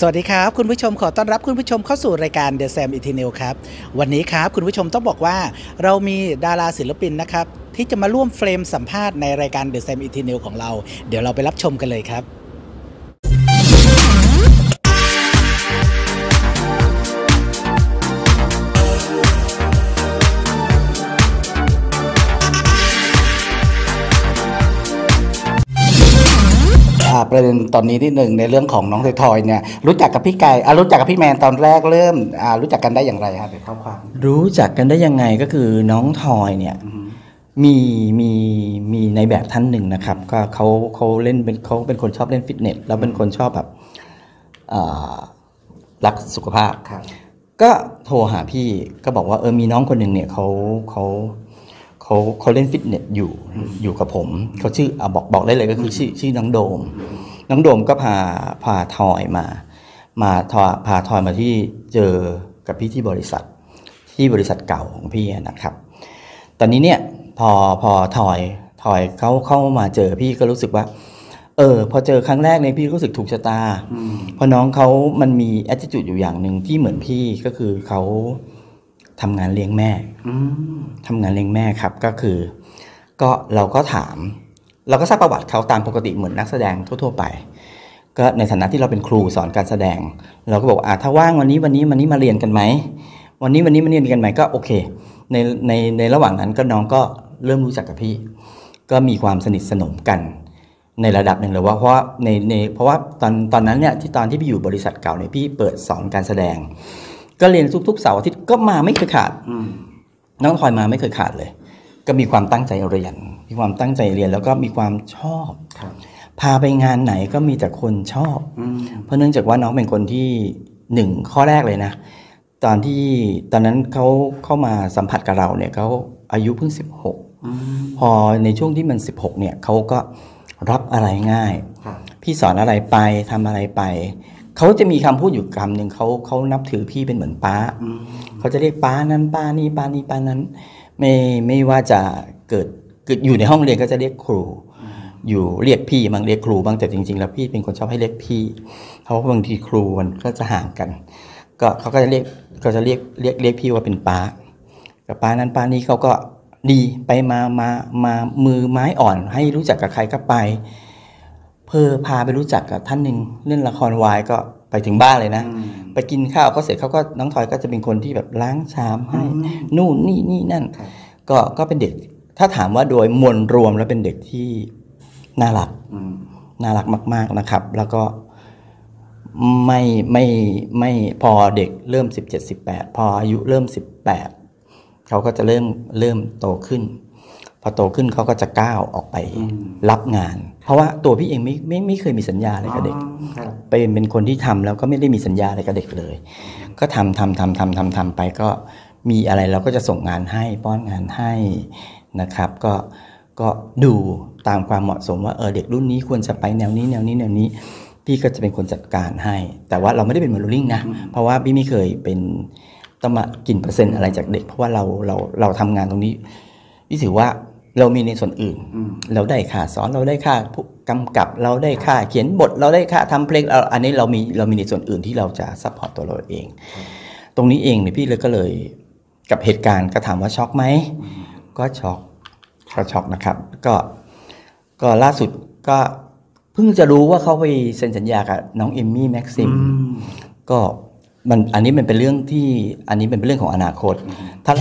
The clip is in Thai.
สวัสดีครับ คุณผู้ชมขอต้อนรับคุณผู้ชมเข้าสู่รายการ The Sam i t i n e l ครับ วันนี้ครับ คุณผู้ชมต้องบอกว่าเรามีดาราศิลปินนะครับ ที่จะมาร่วมเฟรมสัมภาษณ์ในรายการ The Sam i t i n e l ของเรา เดี๋ยวเราไปรับชมกันเลยครับ ประเด็นตอนนี้ที่หนึ่งในเรื่องของน้องทอยๆเนี่ยรู้จักกับพี่ไก่อ่ารู้จักกับพี่แมนตอนแรกเริ่มอ่ารู้จักกันได้อย่างไรครับเดี๋ยวเข้าความรู้จักกันได้ยังไงก็คือน้องทอยเนี่ยมีมีมีในแบบท่านหนึ่งนะครับก็เขาเขาเล่นเป็นเขาเป็นคนชอบเล่นฟิตเนสแล้วเป็นคนชอบแบบอ่ารักสุขภาพ ครับ ก็โทรหาพี่ก็บอกว่าเออมีน้องคนหนึ่งเนี่ยเขาเขา เขาเขาเล่นฟิตเนสอยู่อยู่กับผมเขาชื่ออะบอกบอกได้เลยก็คือชื่อชื่อน้องโดม น้องโดมก็พาพาทอยมา มาทอพาทอยมาที่เจอกับพี่ที่บริษัท ที่บริษัทเก่าของพี่นะครับ ตอนนี้เนี่ยพอพอทอยทอยเขาเข้ามาเจอพี่ก็รู้สึกว่า เออ พอเจอครั้งแรกเนี่ยพี่รู้สึกถูกชะตาเพราะน้องเขามันมี attitude อยู่อย่างหนึ่งที่เหมือนพี่ก็คือเขาทำงานเลี้ยงแม่ ทำงานเลี้ยงแม่ครับก็คือ ก็เราก็ถาม เราก็ทราบประวัติเขาตามปกติเหมือนนักแสดงทั่ว ๆ ไป ก็ในฐานะที่เราเป็นครูสอนการแสดง เราก็บอกว่าถ้าว่างวันนี้วันนี้วันนี้มาเรียนกันไหมวันนี้วันนี้มาเรียนกันไหมก็โอเค ในในในระหว่างนั้นก็น้องก็เริ่มรู้จักกับพี่ ก็มีความสนิทสนมกันในระดับหนึ่งเลยว่าเพราะว่าในในเพราะว่าตอนตอนนั้นเนี่ยที่ตอนที่พี่อยู่บริษัทเก่าเนี่ยพี่เปิดสอนการแสดง ก็เรียนทุกๆเสาร์อาทิตย์ก็มาไม่เคยขาด น้องทอยมาไม่เคยขาดเลย ก็มีความตั้งใจเรียน มีความตั้งใจเรียนแล้วก็มีความชอบครับพาไปงานไหนก็มีแต่คนชอบ เพราะเนื่องจากว่าน้องเป็นคนที่หนึ่งข้อแรกเลยนะ ตอนที่ตอนนั้นเขาเข้ามาสัมผัสกับเราเนี่ยเขาอายุเพิ่ง 16 พอในช่วงที่มัน 16 เนี่ยเขาก็รับอะไรง่ายครับพี่สอนอะไรไปทำอะไรไป เขาจะมีคำพูดอยู่คำหนึ่งเขาเขานับถือพี่เป็นเหมือนป้าเขาจะเรียกป้านั้นป้านี่ป้านี่ป้านั้น ไม่ไม่ว่าจะเกิดเกิดอยู่ในห้องเรียนก็จะเรียกครู อยู่เรียกพี่บางเรียกครูบางแต่จริง ๆ แล้วพี่เป็นคนชอบให้เรียกพี่เพราะว่าบางทีครูมันก็จะห่างกัน ก็เขาก็จะเรียกก็จะเรียกเรียกเรียกพี่ว่าเป็นป้ากับป้านั้นป้านี้เขาก็ดีไปมามามามือไม้อ่อน ให้รู้จักกับใครก็ไป เพอพาไปรู้จักกับท่านหนึ่งเล่นละครวายก็ไปถึงบ้านเลยนะ ไปกินข้าวก็เสร็จเขาก็น้องทอยก็จะเป็นคนที่แบบล้างชามให้ นู่นนี่นี่นั่นครับก็ก็เป็นเด็ก ถ้าถามว่าโดยมวลรวมแล้วเป็นเด็กที่น่ารักน่ารักมาก ๆนะครับ แล้วก็ไม่ไม่ไม่พอเด็กเริ่มสิบเจ็ดสิบแปดพออายุเริ่มสิบแปดเขาก็จะเริ่มเริ่มโตขึ้น พอโตขึ้นเขาก็จะก้าวออกไปรับงาน เพราะว่าตัวพี่เองไม่ไม่ไม่เคยมีสัญญาอะไรกับเด็กเป็นเป็นคนที่ทำแล้วก็ไม่ได้มีสัญญาอะไรกับเด็กเลย ก็ทำทำทำทำทำทำไปก็มีอะไรเราก็จะส่งงานให้ป้อนงานให้นะครับ ก็ก็ดูตามความเหมาะสมว่าเออเด็กรุ่นนี้ควรจะไปแนวนี้แนวนี้แนวนี้ พี่ก็จะเป็นคนจัดการให้ แต่ว่าเราไม่ได้เป็นมารูลิ่งนะเพราะว่าพี่ไม่เคยเป็นต้องมากินเปอร์เซ็นต์อะไรจากเด็ก เพราะว่าเราเราเราทำงานตรงนี้พี่ถือว่า เรามีในส่วนอื่น เราได้ค่าสอนเราได้ค่าผู้กำกับเราได้ค่าเขียนบทเราได้ค่าทำเพลงเราอันนี้เรามีเรามีในส่วนอื่นที่เราจะ support ตัวเราเอง ตรงนี้เองเนี่ยพี่เลยก็เลยกับเหตุการณ์ก็ถามว่าช็อกไหมก็ช็อกก็ช็อกนะครับ ก็ก็ล่าสุดก็เพิ่งจะรู้ว่าเขาไปเซ็นสัญญากับน้องเอมมี่แม็กซิมก็มันอันนี้มันเป็นเรื่องที่อันนี้เป็นเรื่องของอนาคตถ้า